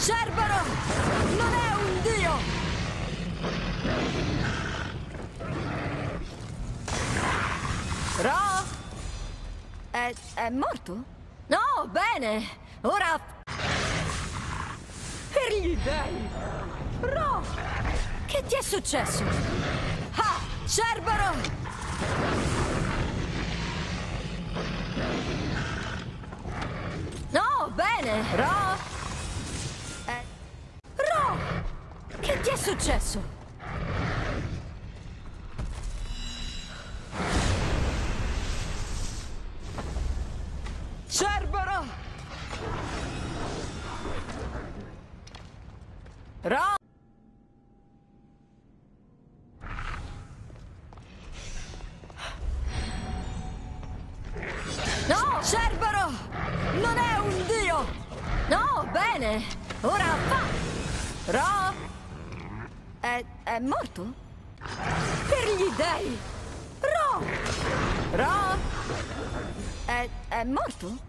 Cerbero non è un dio! Ro? È, è morto? No, bene! Ora... Per gli dei! Ro! Che ti è successo? Ah! Cerbero! No, bene! Ro! Eh... Ro! Che ti è successo? Cerbero! Ro! No, Cerbero! Non è un dio! No, bene! Ora fa! Ro! È, è morto? Per gli dei! Ro! Ro! È, è morto?